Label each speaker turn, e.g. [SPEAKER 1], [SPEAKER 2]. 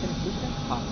[SPEAKER 1] Martin Fischer.
[SPEAKER 2] Ah.